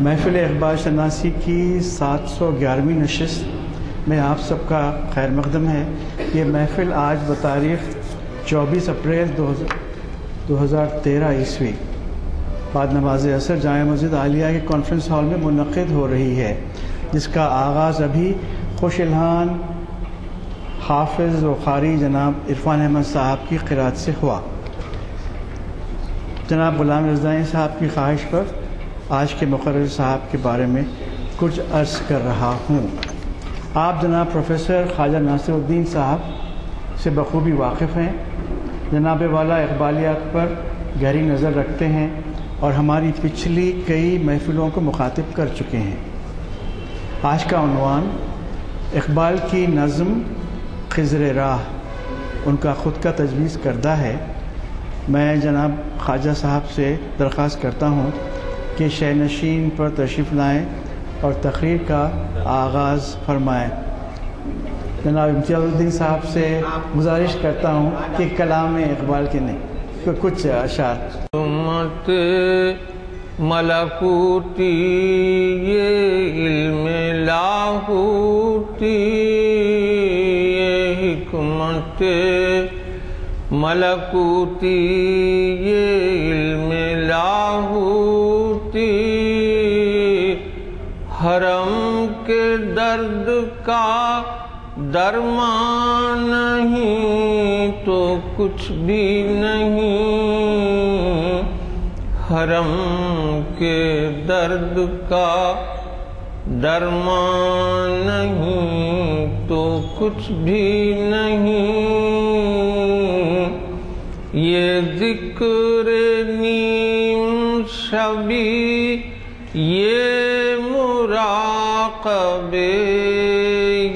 महफिल इकबाल शनासी की 711वीं नशस्त में आप सबका खैर मकदम है। ये महफिल आज बतारीख 24 अप्रैल 2013 ईस्वी। बाद नमाज़ असर जामा मस्जिद आलिया के कॉन्फ्रेंस हॉल में मुनद हो रही है, जिसका आगाज़ अभी खुश इल्हान हाफिज़ व कारी जनाब इरफान अहमद साहब की क़िरात से हुआ। जनाब गुलाम रजाई साहब की ख्वाहिश पर आज के मुकर साहब के बारे में कुछ अर्ज़ कर रहा हूँ। आप जनाब प्रोफेसर ख्वाजा नासिरुद्दीन साहब से बखूबी वाकिफ़ हैं। जनाब वाला इकबालियात पर गहरी नज़र रखते हैं और हमारी पिछली कई महफिलों को मुखातिब कर चुके हैं। आज का उनवान इकबाल की नज़म खज़र राह उनका ख़ुद का तजवीज़ करदा है। मैं जनाब ख्वाजा साहब से दरख्वास्त करता हूँ कि शहनशीन पर तशरीफ़ लाएँ और तकरीर का आगाज़ फरमाएँ। जनाब इम्तियाज़ुद्दीन साहब से गुजारिश करता हूँ कि कलाम इकबाल के नहीं तो कुछ अशार। मलकूती, ये इल्म लाहूती, ये हिकमत मलकूती, ये इल्म लाहूती। के दर्द का दरमान नहीं तो कुछ भी नहीं। हरम के दर्द का दरमान नहीं तो कुछ भी नहीं। ये ज़िक्र नीम शबी, ये मुराकबे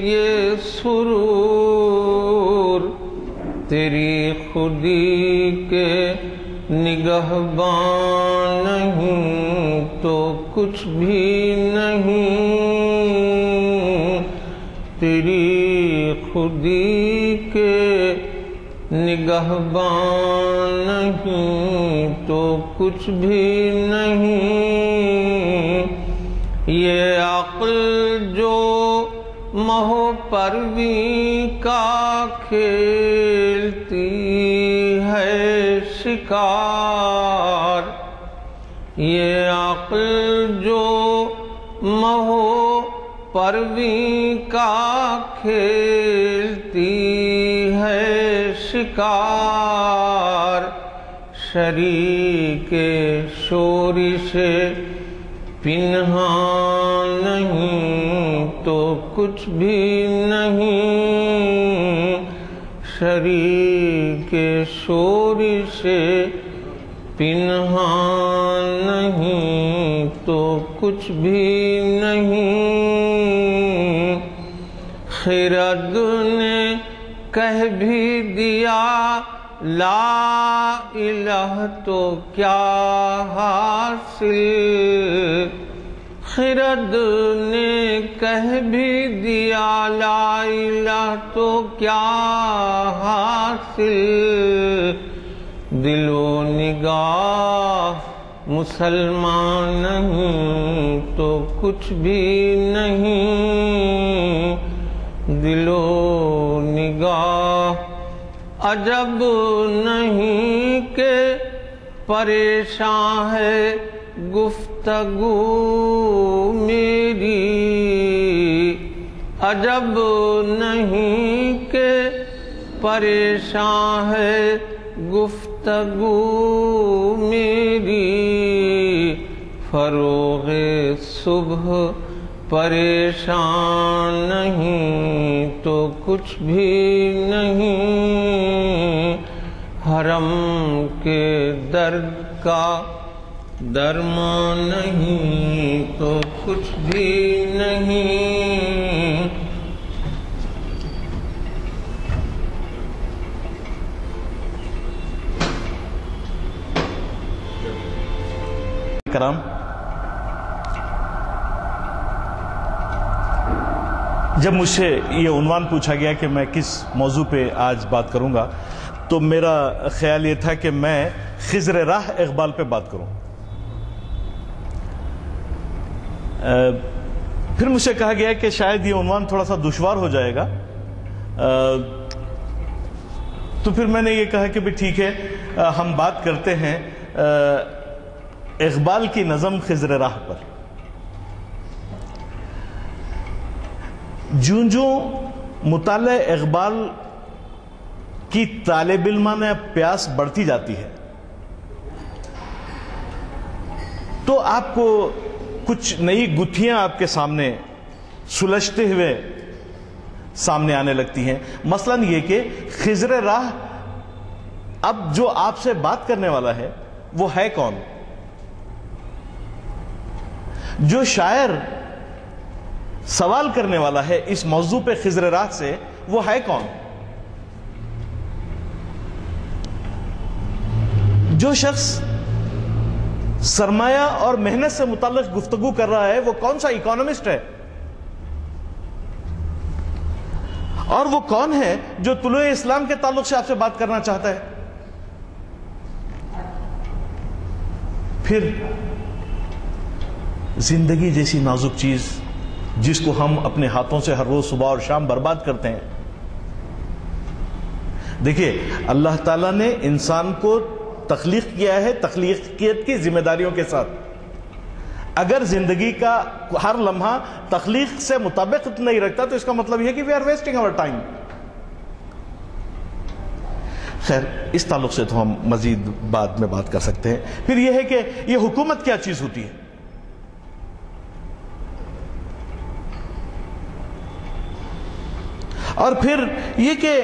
ये सुरूर, तेरी खुदी के निगहबान नहीं तो कुछ भी नहीं। तेरी खुदी के निगहबान नहीं तो कुछ भी नहीं। ये अक्ल जो मोह परवी का खेलती है शिकार। ये अक्ल जो मोह परवी का खेलती है शिकार। शरीर के शोरी से पिन्हा नहीं तो कुछ भी नहीं। शरीर के शोर से पिन्हा नहीं तो कुछ भी नहीं। खिरद ने कह भी दिया ला इलह तो क्या हासिल? खिरद ने कह भी दिया, ला इलाह तो क्या हासिल? दिलो निगाह, मुसलमान नहीं तो कुछ भी नहीं। दिलो निगाह अजब नहीं के परेशान है गुफ्तगु मेरी। अजब नहीं के परेशान है गुफ्तगु मेरी। फरोग सुबह परेशान नहीं तो कुछ भी नहीं। हरम के दर्द का दरमा नहीं तो कुछ भी नहीं। कराम। जब मुझसे ये उनवान पूछा गया कि मैं किस मौजू पे आज बात करूँगा तो मेरा ख्याल ये था कि मैं खिजर राह इकबाल पे बात करूँ। फिर मुझसे कहा गया कि शायद ये उनवान थोड़ा सा दुश्वार हो जाएगा। अ, तो फिर मैंने ये कहा कि भाई ठीक है अ, हम बात करते हैं इकबाल की नज़म खिजर राह पर। जूं जूं मुताल इकबाल की तालब इल्माना प्यास बढ़ती जाती है तो आपको कुछ नई गुत्थियाँ आपके सामने सुलझते हुए सामने आने लगती हैं। मसलन ये कि खिजर राह अब जो आपसे बात करने वाला है, वो है कौन? जो शायर सवाल करने वाला है इस मौजू पे खिजर राह से, वो है कौन? जो शख्स सरमाया और मेहनत से मुतालिक गुफ्तगु कर रहा है, वो कौन सा इकोनॉमिस्ट है? और वो कौन है जो तुलो इस्लाम के ताल्लुक से आपसे बात करना चाहता है? फिर, ज़िंदगी जैसी नाजुक चीज़ जिसको हम अपने हाथों से हर रोज सुबह और शाम बर्बाद करते हैं। देखिए, अल्लाह ताला ने इंसान को तखलीक किया है, तखलीकियत की जिम्मेदारियों के साथ। अगर ज़िंदगी का हर लम्हा तखलीक से मुताबिक नहीं रखता तो इसका मतलब यह कि we are wasting our time खैर, इस ताल्लुक से तो हम मजीद बाद में बात कर सकते हैं। फिर यह है कि यह हुकूमत क्या चीज़ होती है? और फिर ये के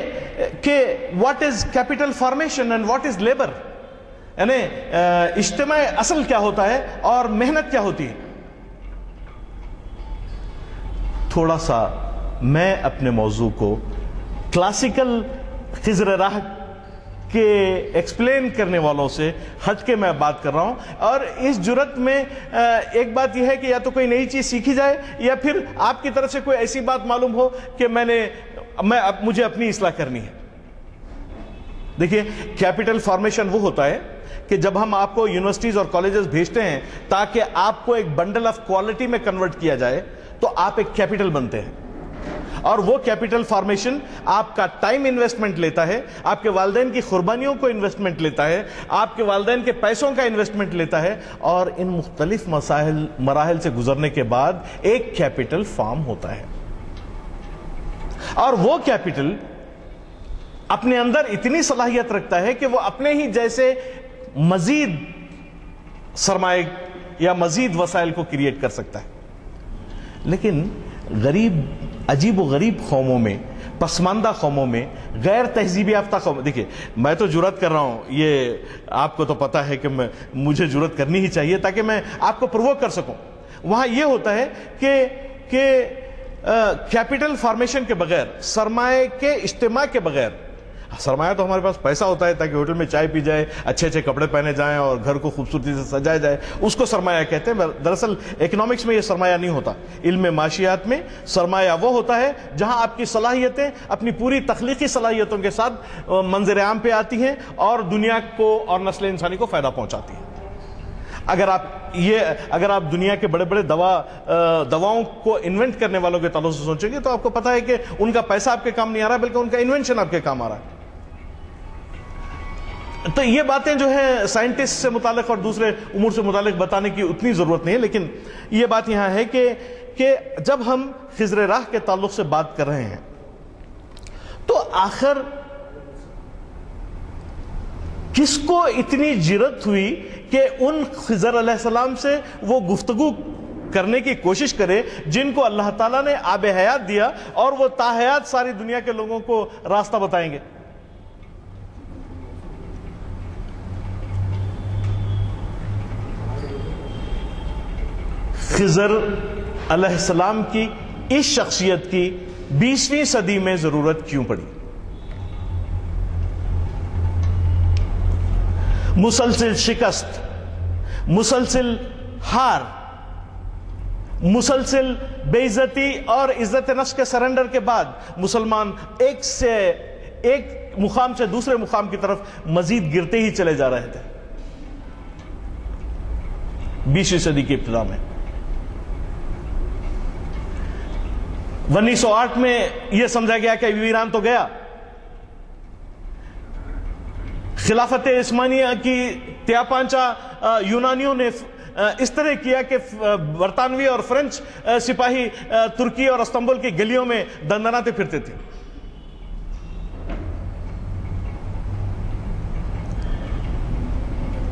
के what is capital formation and what is labour यानी इज्तम असल क्या होता है और मेहनत क्या होती है? थोड़ा सा मैं अपने मौजू को क्लासिकल खिजर राह के एक्सप्लेन करने वालों से हट के मैं बात कर रहा हूँ। और इस जुरत में एक बात यह है कि या तो कोई नई चीज़ सीखी जाए, या फिर आपकी तरफ़ से कोई ऐसी बात मालूम हो कि मैंने, मैं अब मुझे अपनी इसलाह करनी है। देखिए कैपिटल फॉर्मेशन वो होता है कि जब हम आपको यूनिवर्सिटीज और कॉलेजेस भेजते हैं, ताकि आपको एक बंडल ऑफ़ क्वालिटी में कन्वर्ट किया जाए तो आप एक कैपिटल बनते हैं। और वो कैपिटल फॉर्मेशन आपका टाइम इन्वेस्टमेंट लेता है, आपके वालदेन की कुर्बानियों को इन्वेस्टमेंट लेता है, आपके वालदेन के पैसों का इन्वेस्टमेंट लेता है और इन मुख्तलिफ़ मसाइल मराहल से गुजरने के बाद एक कैपिटल फॉर्म होता है। और वो कैपिटल अपने अंदर इतनी सलाहियत रखता है कि वो अपने ही जैसे मजीद सरमाए या मजीद वसाइल को क्रिएट कर सकता है। लेकिन गरीब अजीब व गरीब कौमों में, पसमानदा कौमों में, गैर तहजीब याफ्ता कौम, देखिए, मैं तो जुरत कर रहा हूँ, ये आपको तो पता है कि मैं, मुझे जुरत करनी ही चाहिए ताकि मैं आपको प्रवोक कर सकूँ। वहाँ ये होता है कि कि कैपिटल फॉर्मेशन के बगैर, सरमाए के इज्तम के बगैर सरमाया तो हमारे पास पैसा होता है ताकि होटल में चाय पी जाए अच्छे अच्छे कपड़े पहने जाएँ और घर को खूबसूरती से सजाया जाए। उसको सरमाया कहते हैं। दरअसल इकोनॉमिक्स में ये सरमाया नहीं होता। इल्म माशियात में सरमाया वो होता है जहाँ आपकी सलाहियतें अपनी पूरी तख्लीकी सलाहियतों के साथ मंजर आम पे आती हैं और दुनिया को और नस्ल इंसानी को फ़ायदा पहुंचाती हैं। अगर आप ये, अगर आप दुनिया के बड़े बड़े दवा दवाओं को इन्वेंट करने वालों के तलों से सोचेंगे तो आपको पता है कि उनका पैसा आपके काम नहीं आ रहा, बल्कि उनका इन्वेंशन आपके काम आ रहा है। तो ये बातें जो है साइंटिस्ट से मुतालिक और दूसरे उम्र से मुतालिक बताने की उतनी ज़रूरत नहीं है, लेकिन ये बात यहाँ है कि कि जब हम खिजर राह के ताल्लुक से बात कर रहे हैं तो आखिर किसको इतनी जिरत हुई कि उन खिजर सलाम से वो गुफ्तगु करने की कोशिश करे, जिनको अल्लाह ताला ने आब हयात दिया और वो ताहयात सारी दुनिया के लोगों को रास्ता बताएँगे? खिजर अलैहिस्सलाम की, इस शख्सियत की बीसवीं सदी में ज़रूरत क्यों पड़ी? मुसलसिल शिकस्त, मुसलसिल हार, मुसलसिल बेइज्जती और इज़्ज़त नफ्स के सरेंडर के बाद मुसलमान एक से, एक मुकाम से दूसरे मुकाम की तरफ़ मजीद गिरते ही चले जा रहे थे। बीसवीं सदी की इब्तदा में। 1908 में यह समझा गया कि ईरान तो गया। खिलाफत इस्मानिया की त्यापांचा यूनानियों ने इस तरह किया कि बरतानवी और फ्रेंच सिपाही तुर्की और अस्तंबुल की गलियों में दंदनाते फिरते थे।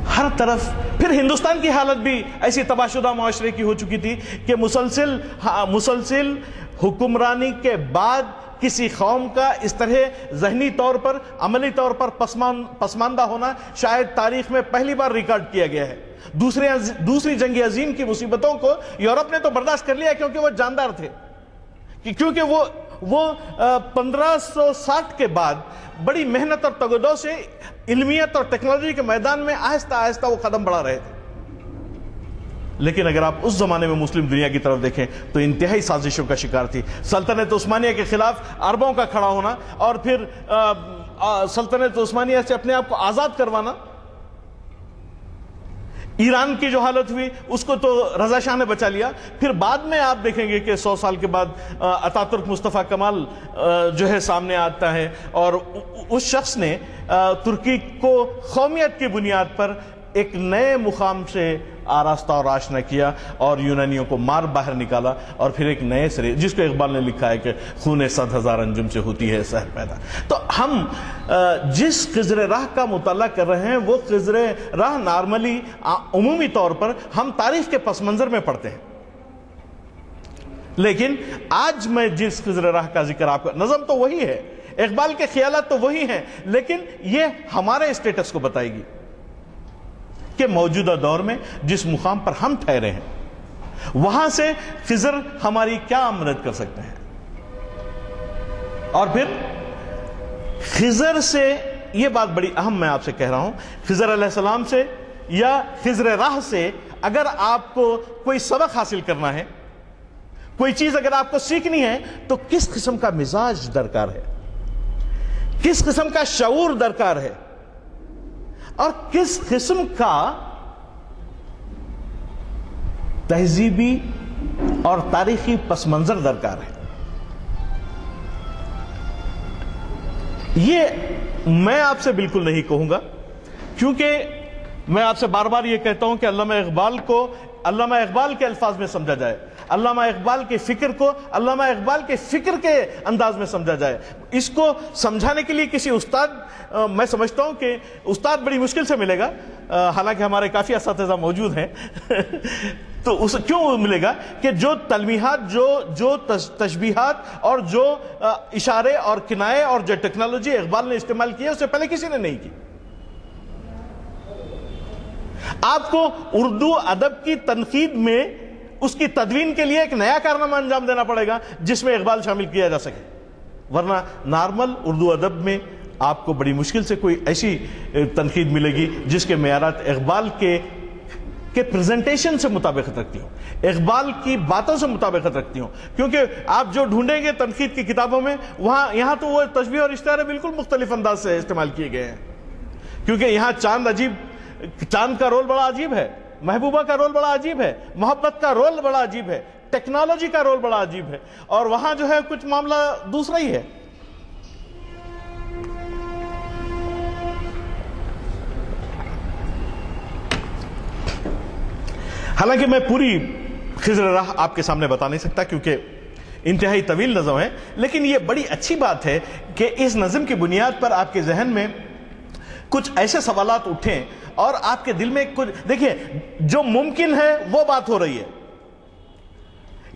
हर तरफ़, फिर हिंदुस्तान की हालत भी ऐसी तबाशुदा माशरे की हो चुकी थी कि मुसलसिल मुसलसिल हुक्मरानी के बाद किसी कौम का इस तरह जहनी तौर पर, अमली तौर पर पसमान, पसमानदा होना शायद तारीख में पहली बार रिकॉर्ड किया गया है। दूसरे दूसरी जंग अजीम की मुसीबतों को यूरोप ने तो बर्दाश्त कर लिया क्योंकि वो जानदार थे। कि क्योंकि वो वो पंद्रह सौ साठ के बाद बड़ी मेहनत और तगदों से इल्मियत और टेक्नोलॉजी के मैदान में आहिस्ता आहिस्ता वो कदम बढ़ा रहे थे। लेकिन अगर आप उस जमाने में मुस्लिम दुनिया की तरफ़ देखें तो इंतहाई साजिशों का शिकार थी। सल्तनत उस्मानिया के खिलाफ अरबों का खड़ा होना और फिर सल्तनत उस्मानिया से अपने आप को आज़ाद करवाना। ईरान की जो हालत हुई, उसको तो रजा शाह ने बचा लिया। फिर बाद में आप देखेंगे कि सौ साल के बाद अतातुर्क मुस्तफ़ा कमाल जो है सामने आता है। और उस शख्स ने तुर्की को कौमियत की बुनियाद पर एक नए मुकाम से आरास्ता और आशना किया और यूनानियों को मार बाहर निकाला और फिर एक नए सिरे, जिसको इकबाल ने लिखा है कि खून सद हज़ार अंजुम से होती है सहर पैदा। तो हम जिस खजर राह का मुताला कर रहे हैं, वो खजर राह नॉर्मली अमूमी तौर पर हम तारीफ़ के पस मंजर में पढ़ते हैं। लेकिन आज मैं जिस खजर राह का ज़िक्र आपका, नजम तो वही है, इकबाल के ख्याल तो वही हैं, लेकिन ये हमारे स्टेटस को बताएगी। कि मौजूदा दौर में जिस मुकाम पर हम ठहरे हैं, वहाँ से फिजर हमारी क्या मदद कर सकते हैं? और फिर खिजर से यह बात बड़ी अहम मैं आपसे कह रहा हूँ खिजर सलाम से या खिजर राह से अगर आपको कोई सबक हासिल करना है, कोई चीज़ अगर आपको सीखनी है तो किस किस्म का मिजाज दरकार है? किस किस्म का शऊर दरकार है? और किस किस्म का तहजीबी और तारीखी पस मंजर दरकार है? ये मैं आपसे बिल्कुल नहीं कहूँगा, क्योंकि मैं आपसे बार बार ये कहता हूँ कि अल्लामा इकबाल को, अल्लामा इकबाल के अल्फाज में समझा जाए। अल्लामा इकबाल के फ़िक्र को अल्लामा इकबाल के फ़िक्र के अंदाज में समझा जाए। इसको समझाने के लिए किसी उस्ताद आ, मैं समझता हूँ कि उस्ताद बड़ी मुश्किल से मिलेगा। हालाँकि हमारे काफ़ी इस मौजूद हैं। तो उस क्यों मिलेगा कि जो तलमीहत जो जो तशबीहत और जो इशारे और किनाए और जो टेक्नोलॉजी इकबाल ने इस्तेमाल किया उससे पहले किसी ने नहीं की। आपको उर्दू अदब की तनकीद में उसकी तदवीन के लिए एक नया कारनामा अंजाम देना पड़ेगा, जिसमें इकबाल शामिल किया जा सके। वरना नॉर्मल उर्दू अदब में आपको बड़ी मुश्किल से कोई ऐसी तनकीद मिलेगी, जिसके मैारात इकबाल के के प्रेजेंटेशन से मुताबिकत रखती हूँ, इकबाल की बातों से मुताबिकत रखती हूँ। क्योंकि आप जो ढूंढेंगे तनकीद की किताबों में, वहाँ, यहाँ तो वो तस्वीर और इश्तारे बिल्कुल मुख्तलिफ़ अंदाज से इस्तेमाल किए गए हैं। क्योंकि यहाँ चाँद अजीब, चाँद का रोल बड़ा अजीब है। महबूबा का रोल बड़ा अजीब है, मोहब्बत का रोल बड़ा अजीब है, टेक्नोलॉजी का रोल बड़ा अजीब है, और वहाँ जो है कुछ मामला दूसरा ही है। हालाँकि मैं पूरी खिजर राह आपके सामने बता नहीं सकता, क्योंकि इंतहाई तवील नज़म है, लेकिन यह बड़ी अच्छी बात है कि इस नज़म की बुनियाद पर आपके जहन में कुछ ऐसे सवाल उठे और आपके दिल में कुछ, देखिए, जो मुमकिन है, वो बात हो रही है।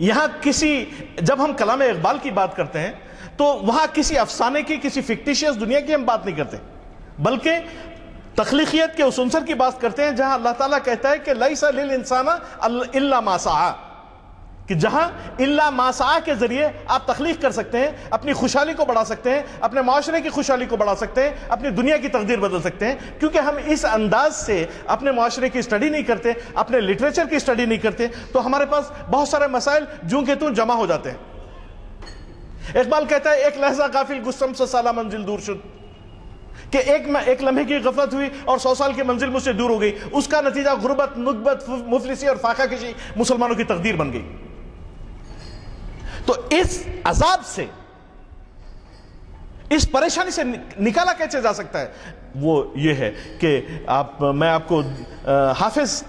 यहाँ किसी, जब हम कलाम इकबाल की बात करते हैं तो वहाँ किसी अफसाने की, किसी फिक्टिशियस दुनिया की हम बात नहीं करते। बल्कि तखलीकियत के उस उनसर की बात करते हैं, जहाँ अल्लाह ताला कहता है कि लई सलिल इंसाना मासा कि जहाँ इल्ला मासा के ज़रिए आप तखलीक कर सकते हैं, अपनी खुशहाली को बढ़ा सकते हैं, अपने माशरे की खुशहाली को बढ़ा सकते हैं, अपनी दुनिया की तकदीर बदल सकते हैं, क्योंकि हम इस अंदाज से अपने माशरे की स्टडी नहीं करते, अपने लिटरेचर की स्टडी नहीं करते तो हमारे पास बहुत सारे मसाइल जू के तू जमा हो जाते हैं। इकबाल कहता है, एक लहजा काफिल गुस्सम से साला मंजिल दूर शुद्ध। कि एक एक लम्हे की गफलत हुई और सौ साल की मंजिल मुझसे दूर हो गई। उसका नतीजा गुर्बत नुकबत मुफलिसी और फाका किसी मुसलमानों की तकदीर बन गई। तो इस अजाब से इस परेशानी से निकाला कैसे जा सकता है? वो ये है कि आप मैं आपको हाफिज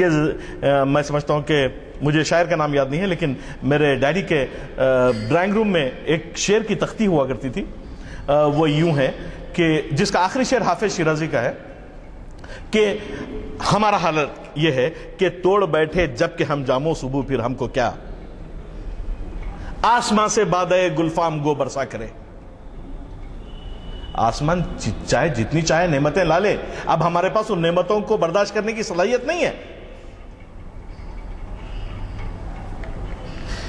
के आ, मैं समझता हूँ कि मुझे शायर का नाम याद नहीं है लेकिन मेरे डैडी के ड्राइंग रूम में एक शेर की तख्ती हुआ करती थी। आ, वो यूँ है कि जिसका आखिरी शेर हाफिज शिराजी का है कि हमारा हालत यह है कि तोड़ बैठे जबकि हम जामो सुबह फिर हमको क्या आसमां से बादे गुलफाम गो बरसा करे। आसमान चाहे जितनी चाहे नेमतें ला ले अब हमारे पास उन नेमतों को बर्दाश्त करने की सलाहियत नहीं है।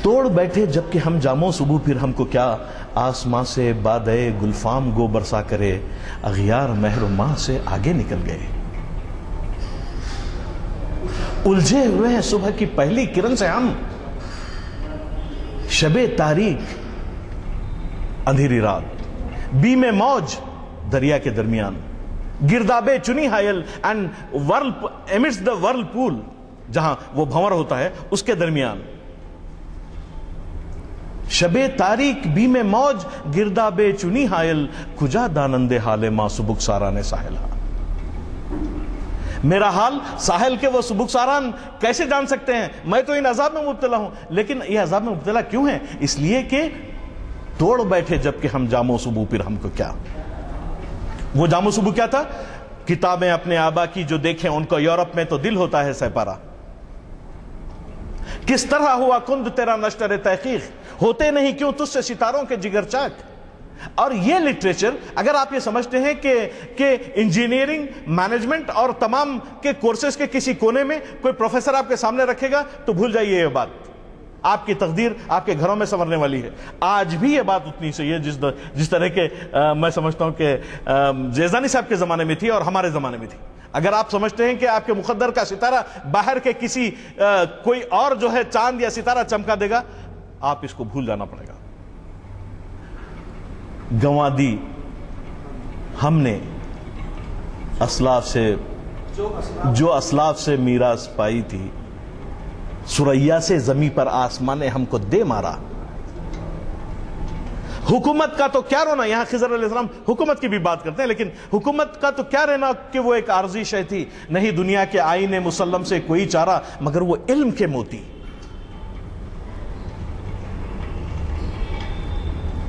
तोड़ बैठे जबकि हम जामो, सुबह फिर हमको क्या आसमां से बादे गुलफाम गो बरसा करे। अगियार महरुमा से आगे निकल गए। उलझे हुए हैं सुबह की पहली किरण से हम। शबे तारीख, अंधेरी रात। बी में मौज, दरिया के दरमियान। गिरदाबे चुनी हायल and whirl amidst the whirlpool, जहाँ वो भंवर होता है, उसके दरमियान। शबे तारीख बी में मौज, गिरदाबे चुनी हायल खुजा दानंदे हाले माँ सुबुक सारा ने साहिला मेरा हाल साहिल के वो सुबुक सारान कैसे जान सकते हैं? मैं तो इन अजाब में मुबतला हूँ। लेकिन ये अजाब में मुबतला क्यों है? इसलिए कि तोड़ बैठे जबकि हम जामो सुबह फिर हमको क्या? वो जामो सुबह क्या था? किताबें अपने आबा की जो देखें, उनको यूरोप में तो दिल होता है सहपारा किस तरह हुआ कुंद तेरा नश्तर तहकीक? होते नहीं क्यों तुझसे सितारों के जिगर चाक और ये लिटरेचर अगर आप ये समझते हैं कि कि इंजीनियरिंग मैनेजमेंट और तमाम के कोर्सेज के किसी कोने में कोई प्रोफेसर आपके सामने रखेगा तो भूल जाइए ये बात। आपकी तकदीर आपके घरों में संवरने वाली है। आज भी ये बात उतनी सही है जिस जिस तरह के आ, मैं समझता हूँ कि जेजानी साहब के जमाने में थी और हमारे जमाने में थी। अगर आप समझते हैं कि आपके मुकद्दर का सितारा बाहर के किसी आ, कोई और जो है चाँद या सितारा चमका देगा आप इसको भूल जाना पड़ेगा। गंवा दी। हमने असलाफ से जो असलाफ से मीरास पाई थी, सुरैया से जमी पर आसमान ने हमको दे मारा। हुकूमत का तो क्या रोना? यहाँ खिजर अलैहिस्सलाम हुकूमत की भी बात करते हैं, लेकिन हुकूमत का तो क्या रहना कि वो एक आर्जी शय थी? नहीं, दुनिया के आईने मुसलम से कोई चारा, मगर वो इल्म के मोती।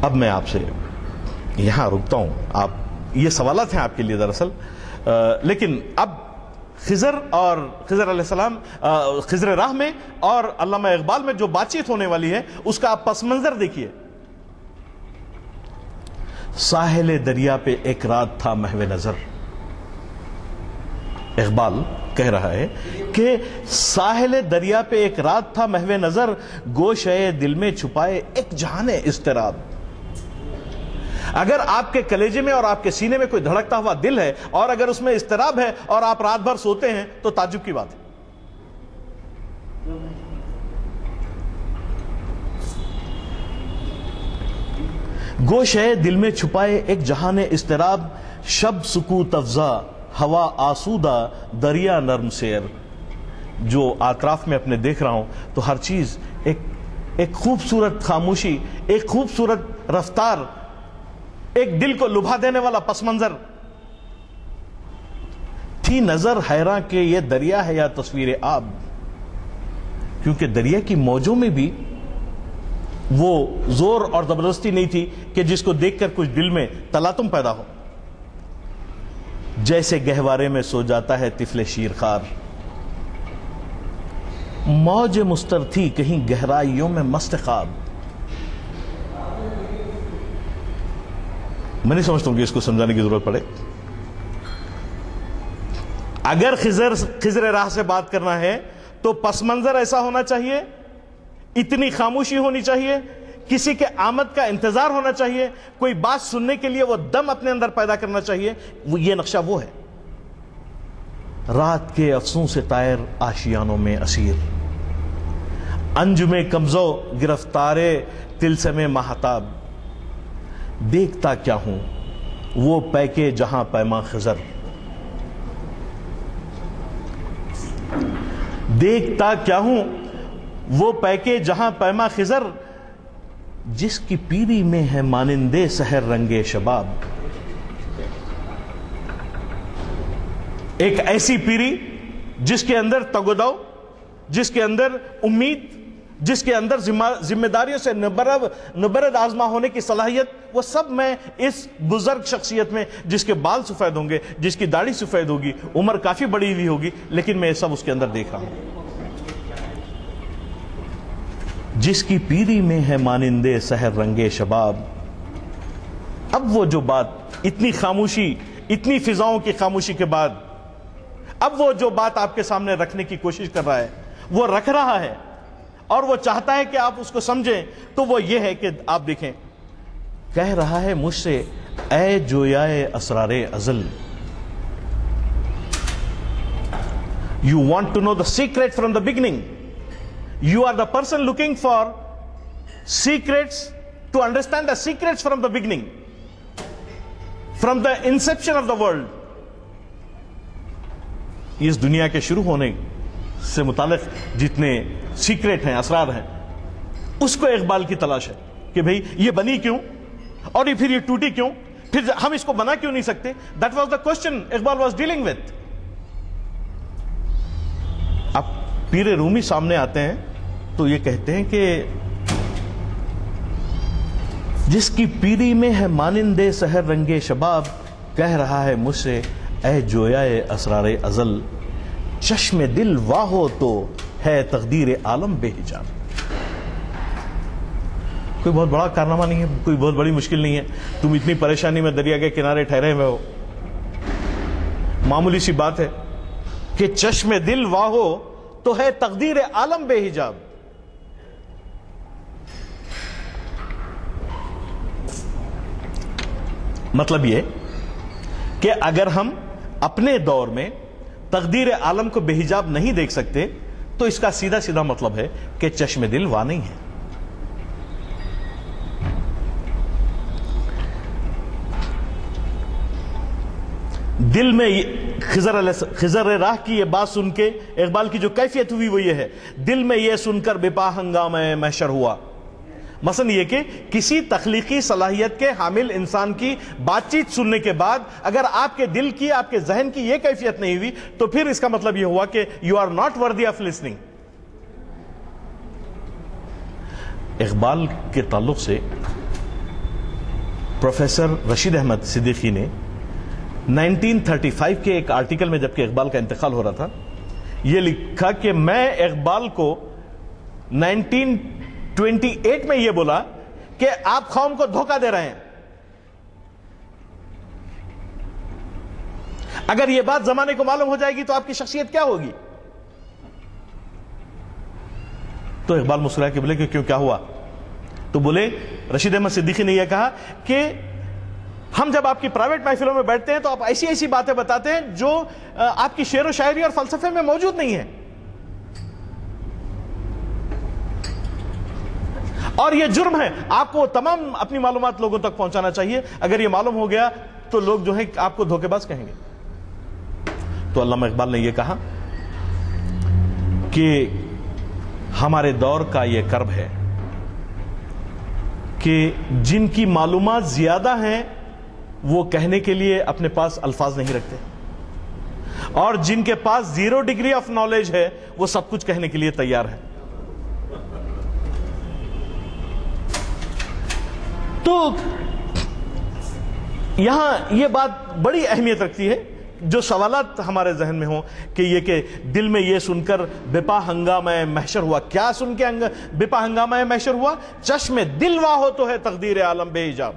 अब मैं आपसे यहाँ रुकता हूँ। आप, ये सवाल हैं आपके लिए दरअसल। लेकिन अब खिजर और, खिजर सलाम खिजर राह में और अल्लामा इकबाल में जो बातचीत होने वाली है, उसका आप पस मंजर देखिए। साहिल दरिया पे एक रात था महवे नज़र। इकबाल कह रहा है कि साहिल दरिया पे एक रात था महवे नज़र, गोशे दिल में छुपाए एक जहान इस्तराब अगर आपके कलेजे में और आपके सीने में कोई धड़कता हुआ दिल है और अगर उसमें इस्तराब है और आप रात भर सोते हैं तो ताजुब की बात है। गोश है, दिल में छुपाए एक जहान इस्तराब शब सुकूत अफजा, हवा आसूदा, दरिया नर्म शेर। जो आतराफ में अपने देख रहा हूँ तो हर चीज़ एक एक खूबसूरत खामोशी, एक खूबसूरत रफ्तार एक दिल को लुभा देने वाला पस मंजर। थी नज़र हैरान के ये दरिया है या तस्वीर आब। क्योंकि दरिया की मौजों में भी वो ज़ोर और ज़बरदस्ती नहीं थी कि जिसको देखकर कुछ दिल में तलातुम पैदा हो। जैसे गहवारे में सो जाता है तिफले शीरखार। मौज मुस्तर थी कहीं गहराइयों में मस्त ख्वाब मैं नहीं समझता हूँ कि इसको समझाने की ज़रूरत पड़े। अगर खिजर खिजर राह से बात करना है तो पस मंजर ऐसा होना चाहिए, इतनी खामोशी होनी चाहिए, किसी के आमद का इंतज़ार होना चाहिए, कोई बात सुनने के लिए वो दम अपने अंदर पैदा करना चाहिए, वो ये नक्शा वो है। रात के अफसों से तायर आशियानों में असीर। अंजुमे कमजो गिरफ्तारे तिलसमे महताब। देखता क्या हूँ? वो पैके जहाँ पैमा खजर। देखता क्या हूँ? वो पैके जहाँ पैमा खिजर, जिसकी पीरी में है मानिंदे सहर रंगे शबाब। एक ऐसी पीरी जिसके अंदर तगोदव जिसके अंदर उम्मीद जिसके अंदर जिम्मेदारियों से नबरद आजमा होने की सलाहियत, वो सब मैं इस बुज़ुर्ग शख्सियत में, जिसके बाल सफ़ेद होंगे, जिसकी दाढ़ी सफ़ेद होगी, उम्र काफ़ी बड़ी हुई होगी, लेकिन मैं ये सब उसके अंदर देख रहा हूँ। जिसकी पीरी में है मानिंदे सहर रंगे शबाब, अब वो जो बात, इतनी खामोशी, इतनी फिजाओं की खामोशी के बाद, अब वो जो बात आपके सामने रखने की कोशिश कर रहा है, वो रख रहा है। और वो चाहता है कि आप उसको समझें तो वो ये है कि आप देखें। कह रहा है मुझसे ए जोयाए असरारे अजल। You want to know the secret from the beginning you are the person looking for secrets to understand the secrets from the beginning from the inception of the world इस दुनिया के शुरू होने से मुतालिक जितने सीक्रेट हैं असरार हैं। उसको इकबाल की तलाश है कि भाई, ये बनी क्यों? और ये फिर ये टूटी क्यों? फिर हम इसको बना क्यों नहीं सकते? That was the question Iqbal was dealing with अब पीरे रूमी सामने आते हैं तो ये कहते हैं कि जिसकी पीरी में है मानिंदे सहर रंगे शबाब, कह रहा है मुझसे ए जोयाए असरार अजल, चश्मे दिल वाहो तो है तकदीर आलम बेहिजाब। कोई बहुत बड़ा कारनामा नहीं है, कोई बहुत बड़ी मुश्किल नहीं है। तुम इतनी परेशानी में दरिया के किनारे ठहरे हुए हो। मामूली सी बात है कि चश्मे दिल वाहो तो है तकदीर आलम बेहिजाब। मतलब यह कि अगर हम अपने दौर में तकदीर आलम को बेहिजाब नहीं देख सकते तो इसका सीधा सीधा मतलब है कि चश्मे दिल वा नहीं है। दिल में खिजर खिजर राह की ये बात सुन के, इकबाल की जो कैफियत हुई वो ये है। दिल में ये सुनकर बेपा हंगामा मैशर हुआ। मसन ये कि किसी तख्लीकी सलाहियत के हामिल इंसान की बातचीत सुनने के बाद अगर आपके दिल की, आपके जहन की यह कैफियत नहीं हुई तो फिर इसका मतलब यह हुआ कि you are not worthy of listening Iqbal के ताल्लुक से प्रोफेसर रशीद अहमद सिद्दीकी ने 1935 के एक आर्टिकल में जबकि इकबाल का इंतकाल हो रहा था यह लिखा कि मैं इकबाल को 1928 में यह बोला कि आप कौम को धोखा दे रहे हैं। अगर यह बात जमाने को मालूम हो जाएगी तो आपकी शख्सियत क्या होगी? तो इकबाल मुस्कुरा के बोले कि क्यों, क्या हुआ? तो बोले, रशीद अहमद सिद्दीकी ने यह कहा कि हम जब आपकी प्राइवेट महफिलों में बैठते हैं तो आप ऐसी ऐसी बातें बताते हैं जो आपकी शेर व शायरी और फलसफे में मौजूद नहीं है। और यह जुर्म है। आपको तमाम अपनी मालूम लोगों तक पहुंचाना चाहिए। अगर यह मालूम हो गया तो लोग जो है आपको धोखेबाज कहेंगे। तो अल्लामा इकबाल ने यह कहा कि हमारे दौर का यह कर्ब है कि जिनकी मालूमात ज़्यादा हैं, वो कहने के लिए अपने पास अल्फाज नहीं रखते। और जिनके पास ज़ीरो डिग्री ऑफ़ नॉलेज है, वो सब कुछ कहने के लिए तैयार है। तो यहाँ यह बात बड़ी अहमियत रखती है जो सवालात हमारे जहन में हो कि ये कि दिल में ये सुनकर बेपा हंगामा महशर हुआ। क्या सुन के हंग, बेपा हंगामा महशर हुआ? चश्मे दिल वाह हो तो है तकदीर आलम बेहिजाब।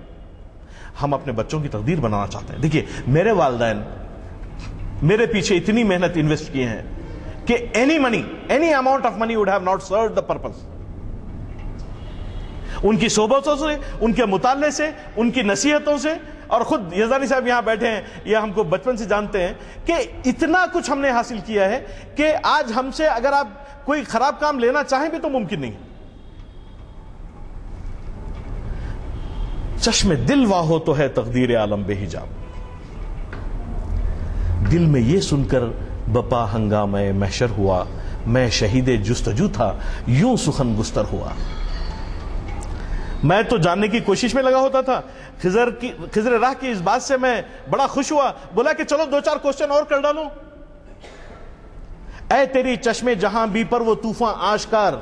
हम अपने बच्चों की तकदीर बनाना चाहते हैं। देखिए मेरे वालदेन मेरे पीछे इतनी मेहनत इन्वेस्ट किए हैं कि any money any amount of money would have not serve the purpose उनकी सोबतों से, उनके मुताले से, उनकी नसीहतों से। और खुद यजानी साहब यहाँ बैठे हैं, या हमको बचपन से जानते हैं कि इतना कुछ हमने हासिल किया है कि आज हमसे अगर आप कोई खराब काम लेना चाहें भी तो मुमकिन नहीं चश्मे दिल वाह हो तो है तकदीर आलम बेहिजाब। दिल में यह सुनकर बपा हंगाम महशर हुआ, मैं शहीद जुस्तजू था, यूँ सुखन गुस्तर हुआ। मैं तो जानने की कोशिश में लगा होता था। खिजर की, खिजर राह की इस बात से मैं बड़ा खुश हुआ। बोला कि चलो दो चार क्वेश्चन और कर डालो। ऐ तेरी चश्मे जहाँ भी पर वो तूफ़ान आशकार,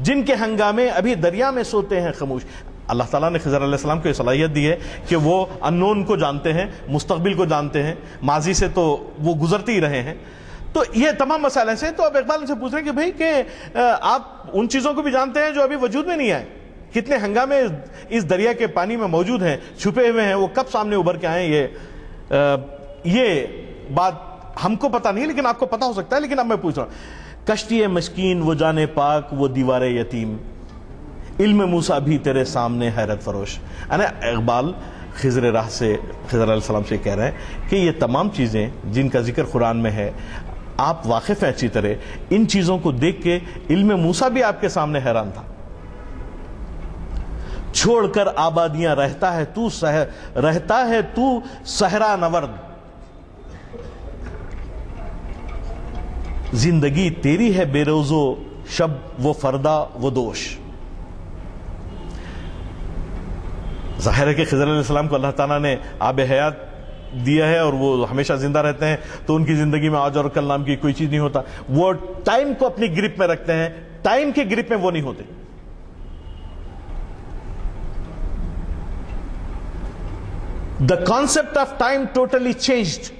जिनके हंगामे अभी दरिया में सोते हैं खामोश। अल्लाह ताला ने खजर सलाम को यह सलाहियत दी है कि वो अननोन को जानते हैं, मुस्तकबिल को जानते हैं, माजी से तो वो गुजरते ही रहे हैं। तो ये तमाम मसाले से तो अब इकबाल से पूछ रहे हैं कि भाई, कि आप उन चीज़ों को भी जानते हैं जो अभी वजूद में नहीं आए? कितने हंगामे इस दरिया के पानी में मौजूद हैं छुपे हुए हैं वो कब सामने उभर के आए ये आ, ये बात हमको पता नहीं लेकिन आपको पता हो सकता है लेकिन अब मैं पूछ रहा हूँ। कश्ती मस्कीन वो जाने पाक वो दीवार यतीम। इल्म मूसा भी तेरे सामने हैरत फरोश। अरे इकबाल खिजर राह से खिजर सलाम से कह रहे हैं कि ये तमाम चीज़ें जिनका ज़िक्र कुरान में है आप वाकिफ हैं अच्छी तरह। इन चीज़ों को देख के इल्म मूसा भी आपके सामने हैरान था। छोड़कर आबादियाँ रहता है, तू सह, रहता है तू सहरा नवर्द। ज़िंदगी तेरी है बेरोजो, शब वो फरदा, वो दोष। ज़ाहिर है कि खजर सलाम को अल्लाह ताला ने आब हयात दिया है और वो हमेशा ज़िंदा रहते हैं तो उनकी ज़िंदगी में आज और कल नाम की कोई चीज़ नहीं होता। वो टाइम को अपनी ग्रिप में रखते हैं, टाइम के ग्रिप में वो नहीं होते। The concept of time totally changed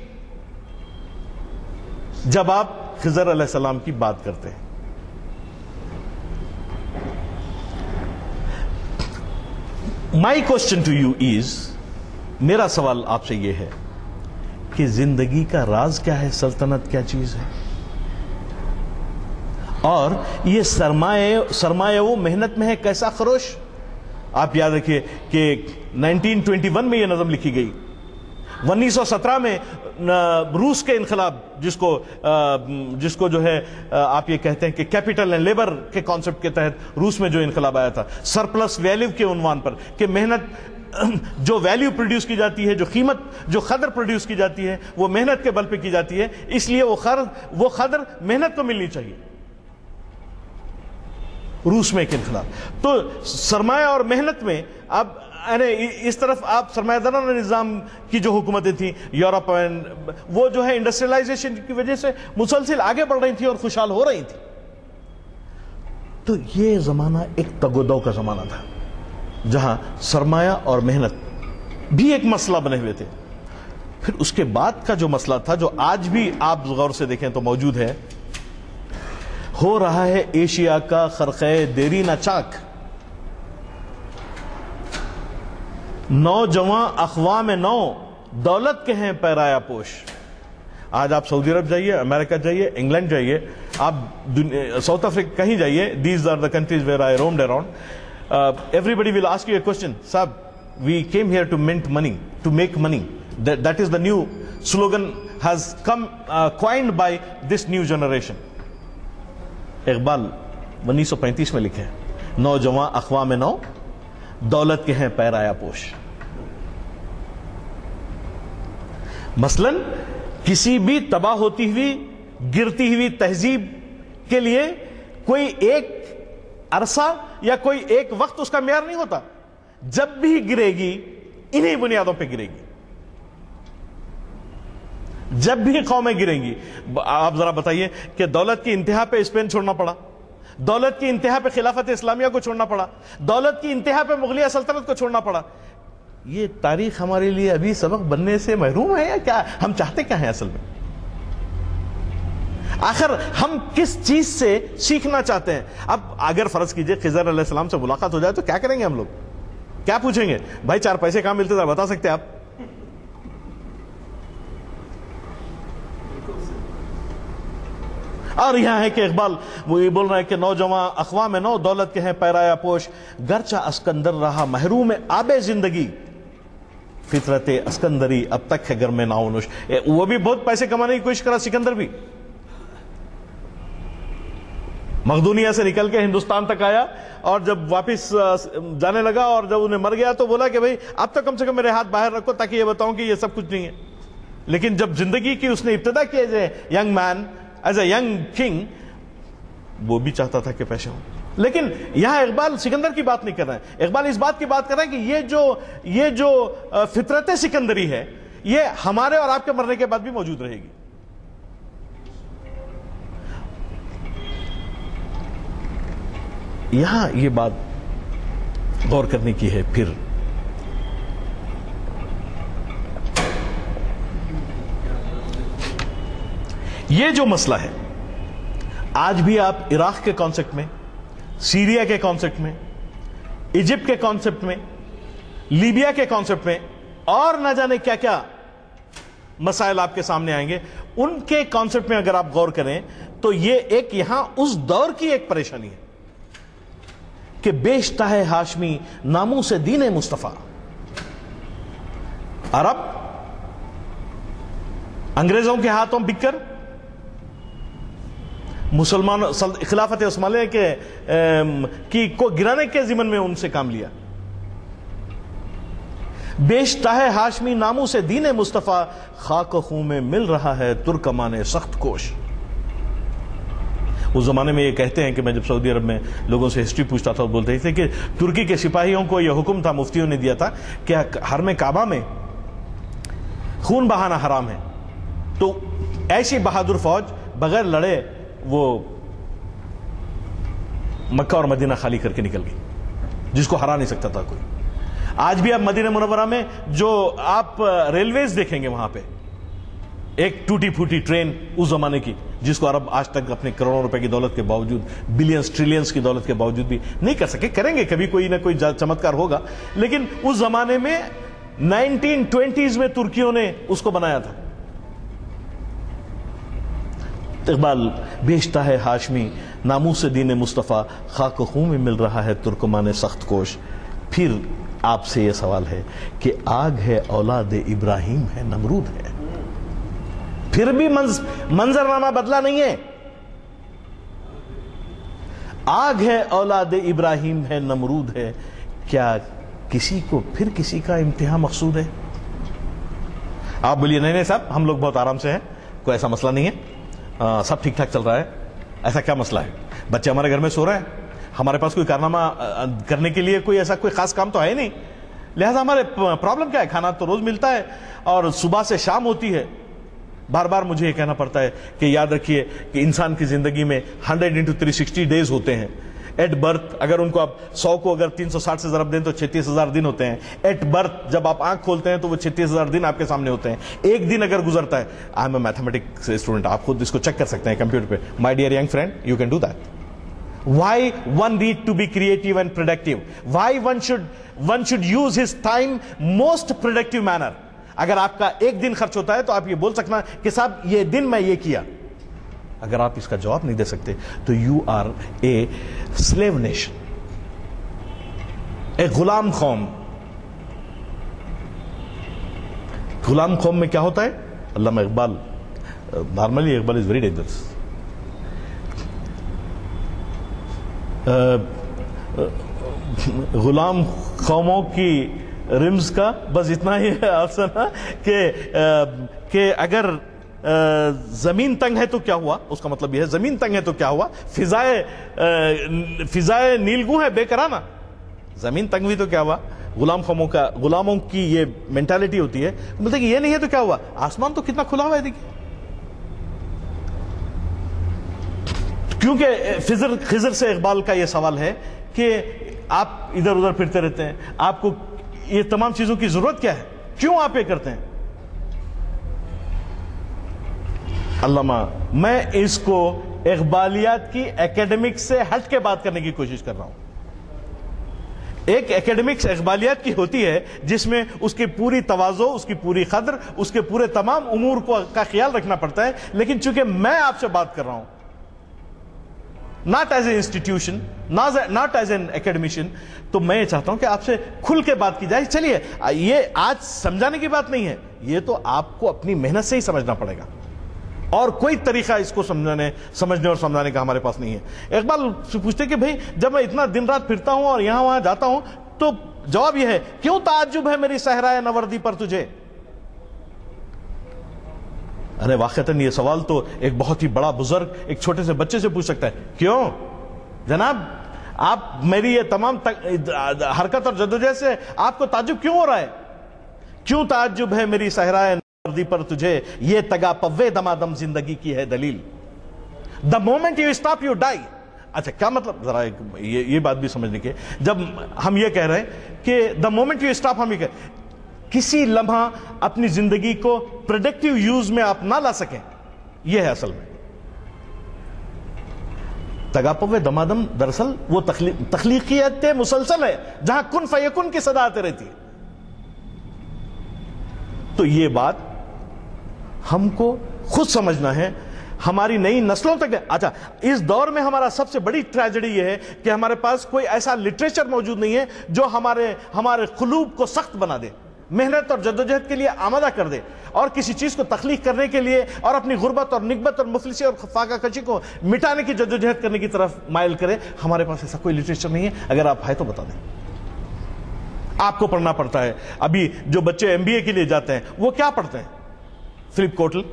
जब आप खिजर सलाम की बात करते हैं। My question to you is मेरा सवाल आपसे यह है कि ज़िंदगी का राज क्या है, सल्तनत क्या चीज़ है? और ये सरमाए सरमाए वो मेहनत में है, कैसा खरोश? आप याद रखिए कि 1921 में यह नज़म लिखी गई। 1917 में रूस के इनकलाब जिसको जिसको जो है आप ये कहते हैं कि कैपिटल एंड लेबर के कॉन्सेप्ट के तहत रूस में जो इनकलाब आया था, सरप्लस वैल्यू के उनवान पर, कि मेहनत, जो वैल्यू प्रोड्यूस की जाती है, जो कीमत, जो खदर प्रोड्यूस की जाती है, वो मेहनत के बल पे की जाती है, इसलिए वो खर, वो खदर मेहनत को मिलनी चाहिए। रूस में एक इनकलाब तो सरमाया और मेहनत में अब इस तरफ़ आप सरमादारा निज़ाम की जो हुकूमतें थी, यूरोप वो जो है इंडस्ट्रियलाइजेशन की वजह से मुसलसिल आगे बढ़ रही थी और खुशहाल हो रही थी। तो ये जमाना एक तगोदौ का जमाना था, जहाँ सरमाया और मेहनत भी एक मसला बने हुए थे। फिर उसके बाद का जो मसला था, जो आज भी आप गौर से देखें तो मौजूद है हो रहा है एशिया का खरखे देरी न चाक नौजवान में नौ दौलत के हैं पैराया पोश आज आप सऊदी अरब जाइए अमेरिका जाइए इंग्लैंड जाइए आप साउथ अफ्रीका कहीं जाइए these are the countries where I roamed around everybody will ask you a question साहब here to mint money, to make money. That, that is the new slogan has come uh, coined by this new generation. Iqbal 1935 में लिखे नौजवान अखवा में नौ, दौलत के हैं पैराया पोश। मसलन, किसी भी तबाह होती हुई, गिरती हुई तहजीब के लिए कोई एक अरसा या कोई एक वक्त उसका म्यार नहीं होता। जब भी गिरेगी, इन्हीं बुनियादों पे गिरेगी। जब भी कौमें गिरेंगी। आप जरा बताइए कि दौलत की इंतहा पे स्पेन छोड़ना पड़ा। दौलत की इंतहा पे खिलाफत इस्लामिया को छोड़ना पड़ा। दौलत की इंतहा पे मुगलिया सल्तनत को छोड़ना पड़ा। ये तारीख हमारे लिए अभी सबक बनने से महरूम है या क्या? हम चाहते क्या है असल में? आखिर हम किस चीज़ से सीखना चाहते हैं? अब अगर फ़र्ज़ कीजिए खिजर से मुलाकात हो जाए तो क्या करेंगे हम लोग? क्या पूछेंगे? भाई, चार पैसे कहाँ मिलते थे? बता सकते आप। और यहाँ है कि इकबाल। वो ये बोल रहे हैं कि नौजवान अखवा में नौ दौलत के हैं पैराया पोश। गरचा अस्कंदर रहा महरूम आबे ज़िंदगी। फितरत अस्कंदरी अब तक है घर में नाउनुश। वो भी बहुत पैसे कमाने की कोशिश करा सिकंदर भी। मखदूनिया से निकल के हिंदुस्तान तक आया और जब वापस जाने लगा और जब उन्हें मर गया तो बोला कि भाई, अब तो कम से कम मेरे हाथ बाहर रखो ताकि ये बताऊँ कि ये सब कुछ नहीं है। लेकिन जब ज़िंदगी की उसने इब्तदा किए young man as a young king वो भी चाहता था कि पैसे हो। लेकिन यहाँ इकबाल सिकंदर की बात नहीं कर रहे हैं। इकबाल इस बात की बात कर रहे हैं कि ये जो ये जो फितरत सिकंदरी है, ये हमारे और आपके मरने के बाद भी मौजूद रहेगी। यहाँ ये बात गौर करने की है, फिर ये जो मसला है, आज भी आप इराक के कॉन्सेप्ट में, सीरिया के कॉन्सेप्ट में, इजिप्ट के कॉन्सेप्ट में, लीबिया के कॉन्सेप्ट में, और ना जाने क्या क्या मसाइल आपके सामने आएँगे, उनके कॉन्सेप्ट में अगर आप गौर करें तो ये एक यहाँ उस दौर की एक परेशानी है, कि बेचता है हाशमी नामों से दीन मुस्तफ़ा। अरब, अंग्रेज़ों के हाथों बिककर मुसलमान खिलाफत उस्मानिया के की, को गिराने के जिमन में उनसे काम लिया। बेचता है हाशमी नामों से दीन मुस्तफ़ा, खाक खूं में मिल रहा है तुर्कमान सख्त कोश। उस जमाने में ये कहते हैं कि मैं जब सऊदी अरब में लोगों से हिस्ट्री पूछता था बोलते थे कि तुर्की के सिपाहियों को यह हुक्म था, मुफ्तियों ने दिया था कि हर में काबा में खून बहाना हराम है। तो ऐसी बहादुर फौज बगैर लड़े वो मक्का और मदीना खाली करके निकल गई, जिसको हरा नहीं सकता था कोई। आज भी आप मदीना मुनवरा में, जो आप रेलवेज देखेंगे वहाँ पे, एक टूटी फूटी ट्रेन उस जमाने की, जिसको अरब आज तक अपने करोड़ों रुपए की दौलत के बावजूद बिलियंस ट्रिलियंस की दौलत के बावजूद भी नहीं कर सके। करेंगे, कभी कोई ना कोई चमत्कार होगा। लेकिन उस जमाने में 1920s में तुर्कियों ने उसको बनाया था। इकबाल बेचता है हाशमी। नामू से दीन मुस्तफ़ा खाक खूं में मिल रहा है तुर्कमान सख्त कोश। फिर आपसे यह सवाल है कि आग है औलाद इब्राहिम है नमरूद है? फिर भी मंज, मंजरनामा बदला नहीं है। आग है औलाद इब्राहिम है नमरूद है। क्या किसी को फिर किसी का इम्तिहा मकसूद है? आप बोलिए नहीं नहीं साहब हम लोग बहुत आराम से हैं कोई ऐसा मसला नहीं है। आ, सब ठीक ठाक चल रहा है। ऐसा क्या मसला है? बच्चे हमारे घर में सो रहे हैं। हमारे पास कोई कारनामा करने के लिए कोई ऐसा कोई खास काम तो है नहीं। लिहाजा हमारे प्रॉब्लम क्या है? खाना तो रोज मिलता है और सुबह से शाम होती है। बार बार मुझे ये कहना पड़ता है कि याद रखिए कि इंसान की ज़िंदगी में 100 इंटू थ्री सिक्सटी डेज़ होते हैं। एट बर्थ अगर उनको आप 100 को अगर 360 से जरब दें तो छत्तीस हज़ार दिन होते हैं। एट बर्थ जब आप आँख खोलते हैं तो वो छत्तीस हज़ार दिन आपके सामने होते हैं। एक दिन अगर गुजरता है I am a mathematics student आप खुद इसको चेक कर सकते हैं कंप्यूटर पे। My dear young friend you can do that why one need to be creative and productive? Why one should one should use his time most productive manner? अगर आपका एक दिन खर्च होता है तो आप ये बोल सकना कि साहब, ये दिन मैं ये किया। अगर आप इसका जवाब नहीं दे सकते तो you are a slave nation a गुलाम कौम. गुलाम कौम में क्या होता है? अल्लामा Iqbal, normally Iqbal is very dangerous गुलाम कौमों की रिम्स का बस इतना ही है कि अगर ज़मीन तंग है तो क्या हुआ? उसका मतलब यह है, ज़मीन तंग है तो क्या हुआ? फिजाए फिजाए नीलगू है, बेकराना। ज़मीन तंग हुई तो क्या हुआ? गुलाम कौमों का, गुलामों की ये मेंटालिटी होती है। बोलते कि ये नहीं है तो क्या हुआ? आसमान तो कितना खुला हुआ है, देखिए। क्योंकि फिजर, खिजर से इकबाल का यह सवाल है कि आप इधर उधर फिरते रहते हैं। आपको ये तमाम चीज़ों की ज़रूरत क्या है? क्यों आप ये करते हैं? अल्लामा, मैं इसको इकबालियात की एकेडमिक से हट के बात करने की कोशिश कर रहा हूँ। एक एकेडमिक्स इकबालियात की होती है, जिसमें उसकी पूरी तवाजो, उसकी पूरी कदर, उसके पूरे तमाम उमूर को, का ख्याल रखना पड़ता है। लेकिन चूँकि मैं आपसे बात कर रहा हूँ not as a institution not as an academician तो मैं ये चाहता हूँ कि आपसे खुल के बात की जाए। चलिए, ये आज समझाने की बात नहीं है, ये तो आपको अपनी मेहनत से ही समझना पड़ेगा। और कोई तरीका इसको समझाने, समझने और समझाने का हमारे पास नहीं है। इकबाल से पूछते कि भाई, जब मैं इतना दिन रात फिरता हूँ और यहाँ वहाँ जाता हूँ तो जवाब यह है, क्यों ताजुब है मेरी सहराए नवर्दी पर तुझे? अरे वाकतन ये सवाल तो एक बहुत ही बड़ा बुज़ुर्ग, एक छोटे से बच्चे से पूछ सकता है। क्यों? जनाब, आप मेरी ये तमाम हरकत और जदोजहद से आपको ताजुब क्यों हो रहा है? क्यों ताजुब है मेरी सहराए वर्दी पर तुझे ये तगा पव्वे दमादम ज़िंदगी की है दलील। The moment you stop you die अच्छा क्या मतलब? जरा एक ये ये बात भी समझने के जब हम ये कह रहे हैं कि द मोमेंट यू स्टॉप हम ये कह किसी लम्हा अपनी ज़िंदगी को प्रोडक्टिव यूज़ में आप ना ला सकें यह है असल में। तगापव दमादम दरअसल वो तखली, तखलीकियत मुसलसल है जहाँ कुन फयकुन की सदा आते रहती है। तो ये बात हमको खुद समझना है। हमारी नई नस्लों तक अच्छा इस दौर में हमारा सबसे बड़ी ट्रेजेडी यह है कि हमारे पास कोई ऐसा लिटरेचर मौजूद नहीं है जो हमारे हमारे खलूब को सख्त बना दे। मेहनत और जद्दोजहद के लिए आमादा कर दे और किसी चीज़ को तखलीक करने के लिए और अपनी गुर्बत और निकबत और मुफलिसी और फाका कची को मिटाने की जद्दोजहद करने की तरफ़ माइल करे। हमारे पास ऐसा कोई लिटरेचर नहीं है। अगर आप है तो बता दें। आपको पढ़ना पड़ता है। अभी जो बच्चे एमबीए के लिए जाते हैं, वो क्या पढ़ते हैं? फिलिप कोटल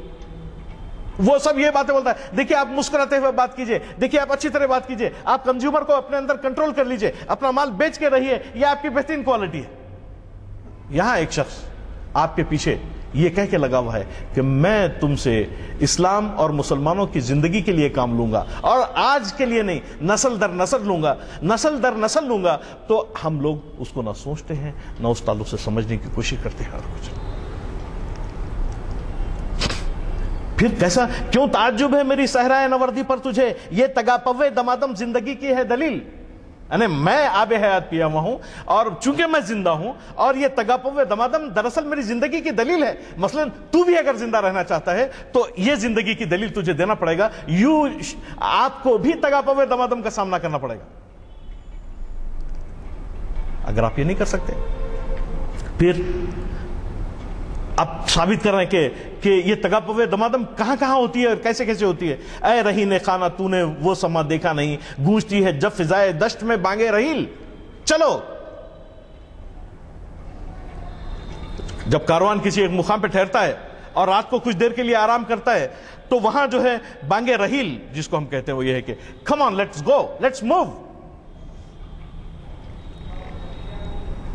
वो सब ये बातें बोलता है। देखिए, आप मुस्कुराते हुए बात कीजिए। देखिए, आप अच्छी तरह बात कीजिए। आप कंज्यूमर को अपने अंदर कंट्रोल कर लीजिए। अपना माल बेच के रहिए यह आपकी बेहतरीन क्वालिटी है। यहाँ एक शख्स आपके पीछे यह कह के लगा हुआ है कि मैं तुमसे इस्लाम और मुसलमानों की ज़िंदगी के लिए काम लूँगा और आज के लिए नहीं, नस्ल दर नस्ल लूँगा, नस्ल दर नस्ल लूँगा। तो हम लोग उसको ना सोचते हैं, ना उस ताल्लुक से समझने की कोशिश करते हैं और कुछ फिर कैसा? क्यों ताजुब है मेरी सहराए नवर्दी पर तुझे? ये तगापवे दमादम ज़िंदगी की है दलील। यानी मैं आबे हयात पिया हुआ हूँ, और चूँकि मैं ज़िंदा हूँ, और ये तगापवे दमादम दरअसल मेरी ज़िंदगी की दलील है, मसलन तू भी अगर ज़िंदा रहना चाहता है तो ये ज़िंदगी की दलील तुझे देना पड़ेगा। यू आपको भी तगापवे दमादम का सामना करना पड़ेगा। अगर आप ये नहीं कर सकते, फिर आप साबित कर रहे हैं कि कि ये तगापवे दमादम कहाँ कहाँ होती है और कैसे कैसे होती है? ऐ रही ने खाना, तूने वो समा देखा नहीं। गूंजती है, जब फिजाए दश्त में बांगे रहील। चलो। जब कारवान किसी एक मुकाम पे ठहरता है और रात को कुछ देर के लिए आराम करता है तो वहाँ जो है बांगे रहील, जिसको हम कहते हैं वो ये है कि come on let's go let's move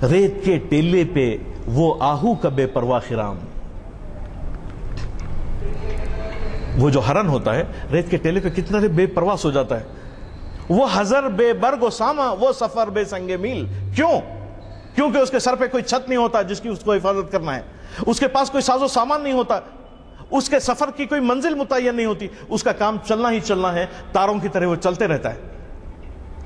रेत के टेले पे वो आहू का बेपरवा खिराम। वो जो हरन होता है, रेत के टेले पे कितना बेपरवाह हो जाता है। वो हजर, बेबर्ग सामा वो सफ़र, बेसंगे मील। क्यों? क्योंकि उसके सर पे कोई छत नहीं होता जिसकी उसको हिफाजत करना है। उसके पास कोई साजो सामान नहीं होता। उसके सफ़र की कोई मंजिल मुतयन नहीं होती। उसका काम चलना ही चलना है। तारों की तरह वो चलते रहता है।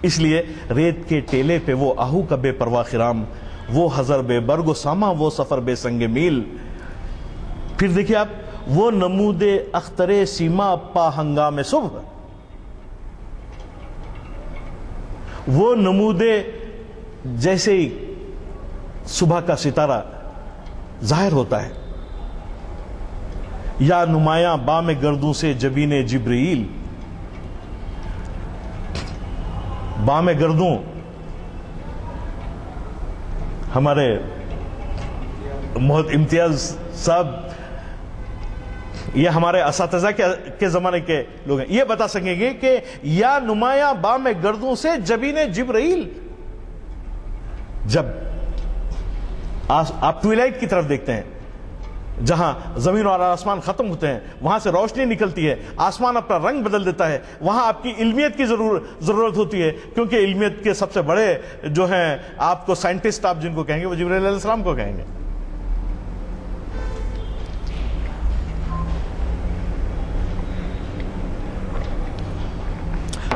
इसलिए रेत के टेले पे वो आहू का बेपरवाह खिराम वो हजर बेबर्ग सामा वो सफ़र बेसंग मील। फिर देखिए आप, वो नमूदे अख्तरे सीमा पा हंगाम सुबह। वो नमूदे जैसे ही सुबह का सितारा ज़ाहिर होता है, या नुमाया बाम गर्दों से जबीन जिब्रील, बाम गर्दों हमारे मोहत इम्तियाज़ साहब ये हमारे इस के, के जमाने के लोग हैं। ये बता सकेंगे कि या नुमाया बाम गर्दों से जबीन जिब्राइल जब आप ट्विलाइट की तरफ़ देखते हैं जहाँ ज़मीन और आसमान खत्म होते हैं, वहाँ से रोशनी निकलती है, आसमान अपना रंग बदल देता है, वहाँ आपकी इल्मियत की ज़रूर, ज़रूरत होती है, क्योंकि इल्मियत के सबसे बड़े जो हैं, आपको साइंटिस्ट आप जिनको कहेंगे, वो जबरीम को कहेंगे।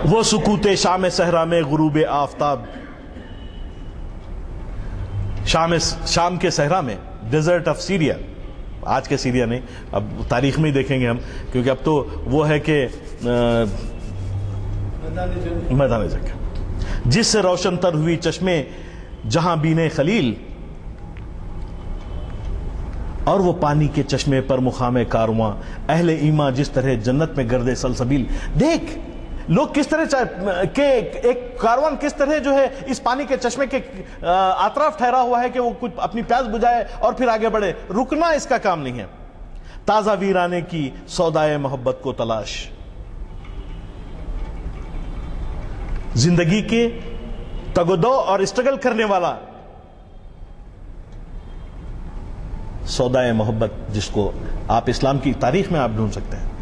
वो सुकूते शाम सहरा में गुरूब आफ्ताब। शाम शाम के सहरा में डेजर्ट ऑफ़ सीरिया आज के सीरिया नहीं, अब तारीख में ही देखेंगे हम, क्योंकि अब तो वो है कि मैदान जंग। जिससे रोशन तर हुई चश्मे, जहाँ बीने खलील, और वो पानी के चश्मे पर मुकाम कारवां, अहले ईमा जिस तरह जन्नत में गर्दे सलसबील, देख लोग किस तरह के एक कारवान किस तरह जो है इस पानी के चश्मे के आतराफ ठहरा हुआ है कि वो कुछ अपनी प्यास बुझाए और फिर आगे बढ़े। रुकना इसका काम नहीं है। ताज़ा वीराने की सौदाए मोहब्बत को तलाश। ज़िंदगी के तगोदो और स्ट्रगल करने वाला सौदाए मोहब्बत जिसको आप इस्लाम की तारीख में आप ढूंढ सकते हैं।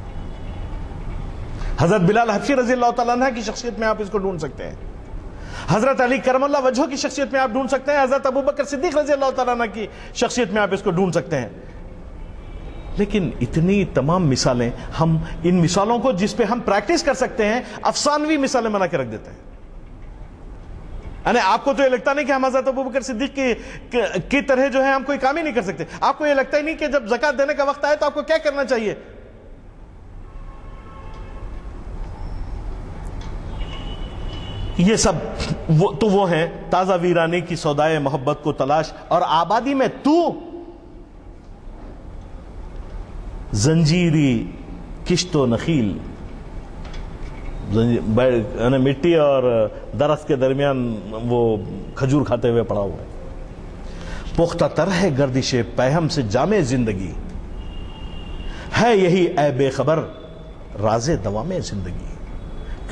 हज़रत बिलाल हफी रज़ी अल्लाह की शख्सियत में आप इसको ढूंढ सकते हैं। हज़रत अली करमल्ला वजह की शख्सियत में आप ढूंढ सकते हैं हज़रत अबू बकर सिद्दीक रज़ी अल्लाह की शख्सियत में आप इसको ढूंढ सकते हैं। लेकिन इतनी तमाम मिसालें हम इन मिसालों को जिस पे हम प्रैक्टिस कर सकते हैं अफसानवी मिसालें बना के रख देते हैं। यानी आपको तो ये लगता नहीं कि हम हज़रत अबू बकर सिद्दीक की, की तरह जो है हम कोई काम ही नहीं कर सकते। आपको ये लगता ही नहीं कि जब जक़ात देने का वक्त आए तो आपको क्या करना चाहिए? ये सब वो तो वो है ताज़ा वीराने की सौदाए मोहब्बत को तलाश और आबादी में तू जंजीरी किश्तो नखील मिट्टी और दरख्त के दरमियान वो खजूर खाते हुए पड़ा हुआ है। पुख्ता तर है गर्दिश पैहम से जामे ज़िंदगी। है यही ए बेखबर राजे दवा में ज़िंदगी।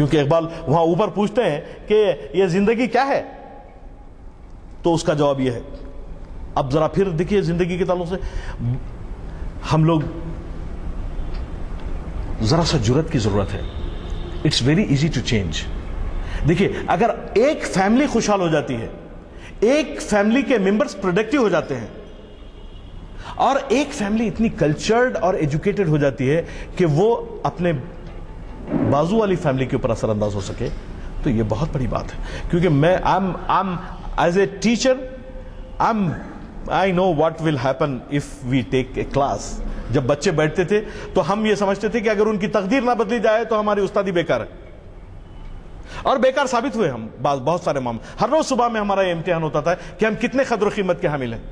क्योंकि इकबाल वहाँ ऊपर पूछते हैं कि यह ज़िंदगी क्या है? तो उसका जवाब यह है। अब जरा फिर देखिए ज़िंदगी के ताल्लुक से। हम लोग जरा सा ज़रूरत की ज़रूरत है। It's very easy to change देखिए, अगर एक फैमिली खुशहाल हो जाती है, एक फैमिली के मेंबर्स प्रोडक्टिव हो जाते हैं, और एक फैमिली इतनी कल्चर्ड और एजुकेटेड हो जाती है कि वो अपने बाजू वाली फैमिली के ऊपर असरअंदाज हो सके तो ये बहुत बड़ी बात है। क्योंकि मैं I am as a teacher I am I know what will happen if we take a class जब बच्चे बैठते थे तो हम ये समझते थे कि अगर उनकी तकदीर ना बदली जाए तो हमारी उस्तादी बेकार है। और बेकार साबित हुए हम बहुत सारे मामले। हर रोज सुबह में हमारा इम्तिहान होता था कि हम कितने कदर कीमत के हामिल हैं।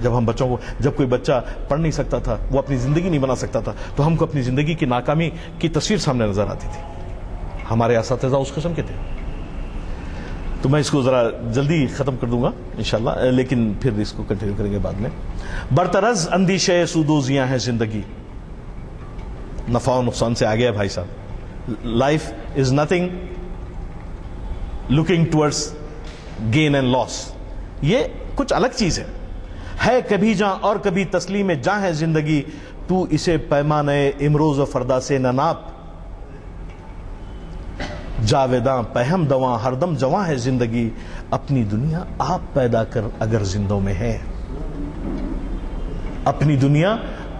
जब हम बच्चों को, जब कोई बच्चा पढ़ नहीं सकता था, वो अपनी ज़िंदगी नहीं बना सकता था तो हमको अपनी ज़िंदगी की नाकामी की तस्वीर सामने नज़र आती थी। हमारे इस उस किस्म के थे। तो मैं इसको ज़रा जल्दी ख़त्म कर दूँगा इनशाला लेकिन फिर इसको कंटिन्यू करेंगे बाद में। बरतरज अंदिशे सूदोजियाँ हैं ज़िंदगी। नफ़ा और नुकसान से आ गया भाई साहब। Life is nothing looking towards gain and loss ये कुछ अलग चीज़ है। है कभी जा और कभी तस्लीम जा है ज़िंदगी, तू इसे पैमाने इमरोज फरदा से न नाप। जावेदा, पहम दवा, हरदम जवा है ज़िंदगी। अपनी दुनिया आप पैदा कर अगर जिंदों में है। अपनी दुनिया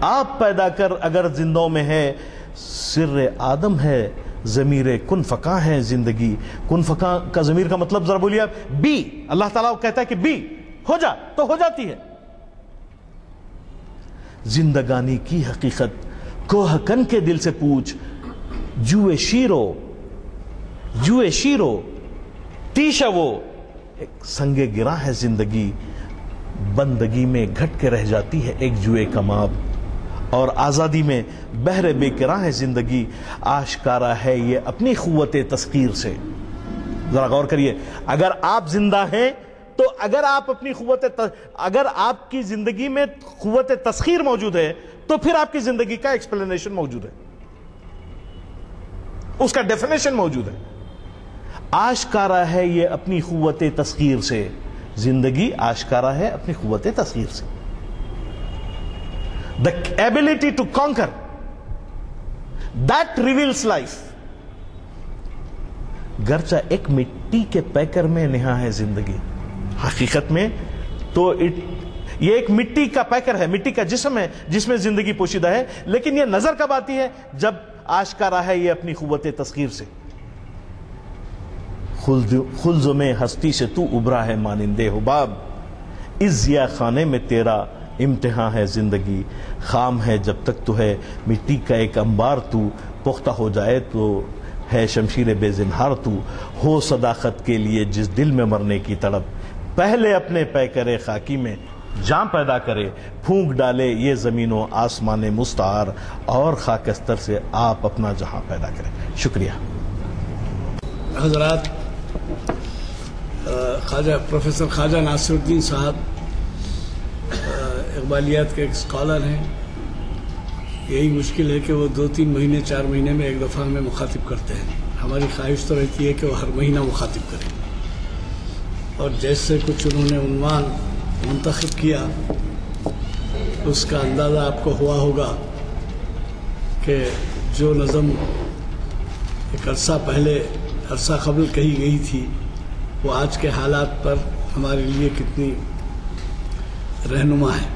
आप पैदा कर अगर जिंदों में है। सिर आदम है, जमीर कुन फका है ज़िंदगी। कुन फका का जमीर का मतलब जरा बोलिए बी। अल्लाह ताला कहता है कि बी। हो जा तो हो जाती है। जिंदगानी की हकीकत। कोहकन के दिल से पूछ, जुए शीरो जुए शीरो, तीशा वो। एक संगे गिरा है ज़िंदगी, बंदगी में घट के रह जाती है एक जुए कमाब और आज़ादी में बहरे बेकरा है ज़िंदगी, आशकारा है ये अपनी क़ुत तस्कीर से। ज़रा गौर करिए, अगर आप ज़िंदा हैं तो अगर आप अपनी क़ुत अगर आपकी ज़िंदगी में क़ुत तस्खीर मौजूद है तो फिर आपकी ज़िंदगी का एक्सप्लेनेशन मौजूद है। उसका डेफिनेशन मौजूद है। आशकारा है ये अपनी क़ुत तस्खीर से। ज़िंदगी आशकारा है अपनी क़ुत तस्खीर से। The ability to conquer that reveals life गर्चा एक मिट्टी के पैकर में निहा है ज़िंदगी। हकीकत में तो इट ये एक मिट्टी का पैकर है, मिट्टी का जिस्म है, जिसमें ज़िंदगी पोशीदा है, लेकिन ये नज़र कब आती है? जब आशकारा है ये अपनी क़ुत तस्खीर से। खुल्ज में हस्ती से तू उभरा है मानिंदे हुबाब। इस जिया खाने में तेरा इम्तिहान है ज़िंदगी। खाम है जब तक तो है, मिट्टी का एक अंबार तू। पुख्ता हो जाए तो है शमशीर बेजिनहार तू। हो सदाकत के लिए जिस दिल में मरने की तड़प। पहले अपने पै करे खाकी में, जां पैदा करे, फूंक डाले ये ज़मीनों आसमान मुस्तार, और खाकस्तर से आप अपना जहाँ पैदा करें। शुक्रिया। हजरात ख्वाजा, प्रोफेसर ख्वाजा नासिरुद्दीन साहब इकबालियात के एक स्कॉलर हैं। यही मुश्किल है कि वो दो तीन महीने, चार महीने में एक दफ़ा हमें मुखातिब करते हैं। हमारी ख्वाहिश तो रहती है कि वो हर महीना मुखातिब करें। और जैसे कुछ उन्होंने उनवान मंतखब किया, उसका अंदाज़ा आपको हुआ होगा कि जो नज़म एक अरसा पहले, अरसा कबल कही गई थी, वो आज के हालात पर हमारे लिए कितनी रहनुमा है।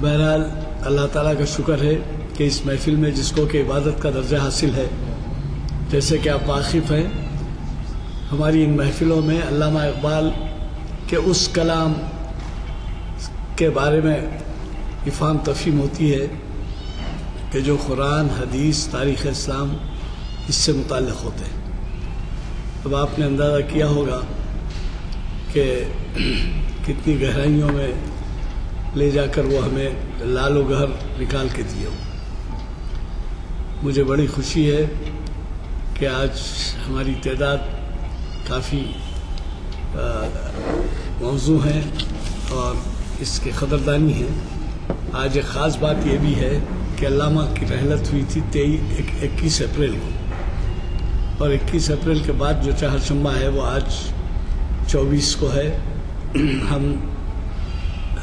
बहरहाल, अल्लाह ताला का शुक्र है कि इस महफिल में जिसको कि इबादत का दर्जा हासिल है, जैसे कि आप वाकिफ़ हैं हमारी इन महफिलों में अल्लामा इकबाल के उस कलाम के बारे में इफ़ाम तफीम होती है कि जो कुरान, हदीस, तारीख़ इस्लाम इससे मुतल होते हैं। अब आपने अंदाज़ा किया होगा कि कितनी गहराइयों में ले जाकर वो हमें लालो गहर निकाल के दिए मुझे बड़ी खुशी है कि आज हमारी तादाद काफ़ी मौजू हैं और इसके कदरदानी है। आज एक ख़ास बात यह भी है कि अल्लामा की रहलत हुई थी तेईस इक्कीस अप्रैल को। और 21 अप्रैल के बाद जो चहरशम्बा है वो आज 24 को है। हम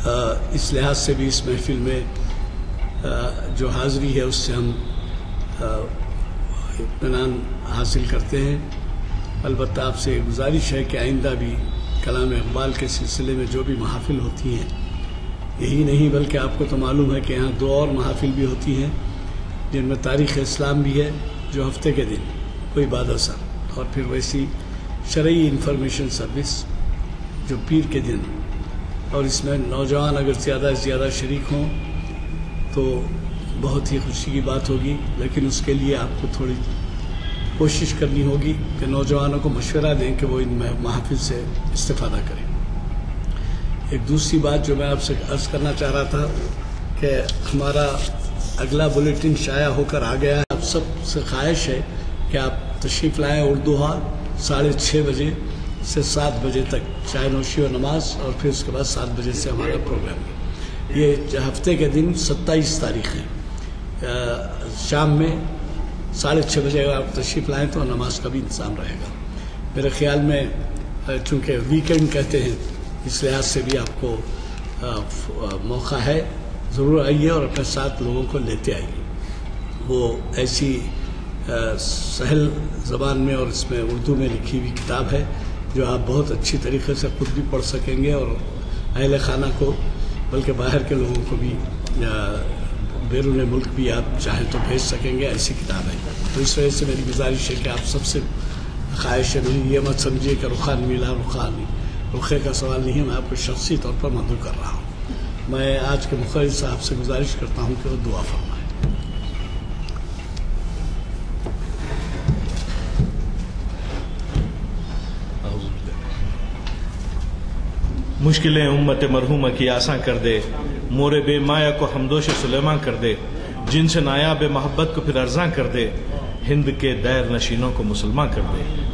आ, इस लिहाज से भी इस महफिल में आ, जो हाज़री है उससे हम इतमान हासिल करते हैं। अलबत् आपसे गुजारिश है कि आइंदा भी कलाम इकबाल के सिलसिले में जो भी महाफिल होती हैं, यही नहीं, बल्कि आपको तो मालूम है कि यहाँ दो और महाफिल भी होती हैं, जिनमें तारीख़ इस्लाम भी है जो हफ़्ते के दिन, कोई बाद सर और फिर वैसी शरई इंफॉर्मेशन सर्विस जो पीर के दिन। और इसमें नौजवान अगर ज़्यादा से ज़्यादा शरीक हों तो बहुत ही खुशी की बात होगी, लेकिन उसके लिए आपको थोड़ी कोशिश करनी होगी कि नौजवानों को मशवरा दें कि वो इन महाफिल से इस्तेफादा करें। एक दूसरी बात जो मैं आपसे अर्ज़ करना चाह रहा था कि हमारा अगला बुलेटिन शाया होकर आ गया है। आप सबसे ख्वाहिश है कि आप तशरीफ़ लाएँ उर्दू हॉल साढ़े छः बजे से सात बजे तक चाय नोशी और नमाज़, और फिर उसके बाद सात बजे से हमारा प्रोग्राम है। ये हफ़्ते के दिन सत्ताईस तारीख है। शाम में साढ़े छः बजे आप तशरीफ़ लाएँ तो नमाज़ का भी इंतज़ाम रहेगा। मेरे ख्याल में चूँकि वीकेंड कहते हैं, इस लिहाज से भी आपको मौका है, ज़रूर आइए और अपने साथ लोगों को लेते आइए। वो ऐसी सहल ज़बान में और इसमें उर्दू में लिखी हुई किताब है, जो आप बहुत अच्छी तरीके से खुद भी पढ़ सकेंगे और अहल खाना को, बल्कि बाहर के लोगों को भी बैरून मुल्क भी आप चाहें तो भेज सकेंगे, ऐसी किताब तो इस वजह से मेरी गुजारिश है कि आप सबसे ख्वाहिश है मेरी ये मत समझिए कि रुखान मिला रुखान रुखे का सवाल नहीं है, मैं आपको शख्सी तौर पर मदू कर रहा हूँ। मैं आज के मुखर साहब से गुजारिश करता हूँ कि वो दुआ फरमाए। मुश्किलें उम्मत मरहूमा की आसान कर दे। मोरे बेमाया को हमदोश सलेमा कर दे, जिनसे नायाब मोहब्बत को फिर अर्जा कर दे, हिंद के दैर नशीनों को मुसलमान कर दे।